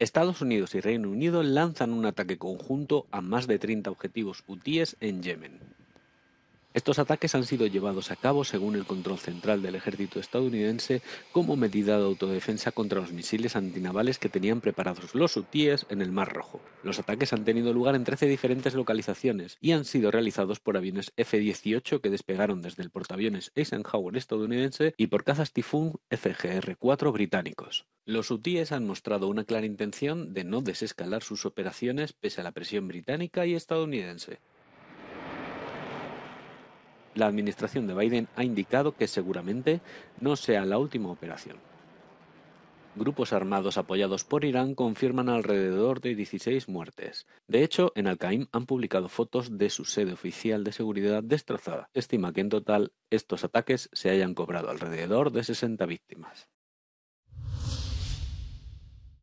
Estados Unidos y Reino Unido lanzan un ataque conjunto a más de 30 objetivos hutíes en Yemen. Estos ataques han sido llevados a cabo según el control central del ejército estadounidense como medida de autodefensa contra los misiles antinavales que tenían preparados los hutíes en el Mar Rojo. Los ataques han tenido lugar en 13 diferentes localizaciones y han sido realizados por aviones F-18 que despegaron desde el portaaviones Eisenhower estadounidense y por cazas Typhoon FGR-4 británicos. Los hutíes han mostrado una clara intención de no desescalar sus operaciones pese a la presión británica y estadounidense. La administración de Biden ha indicado que seguramente no sea la última operación. Grupos armados apoyados por Irán confirman alrededor de 16 muertes. De hecho, en Al-Qaim han publicado fotos de su sede oficial de seguridad destrozada. Estima que en total estos ataques se hayan cobrado alrededor de 60 víctimas.